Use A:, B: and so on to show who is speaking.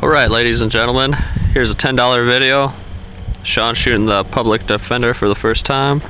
A: Alright ladies and gentlemen, here's a $10 video. Sean shooting the public defender for the first time.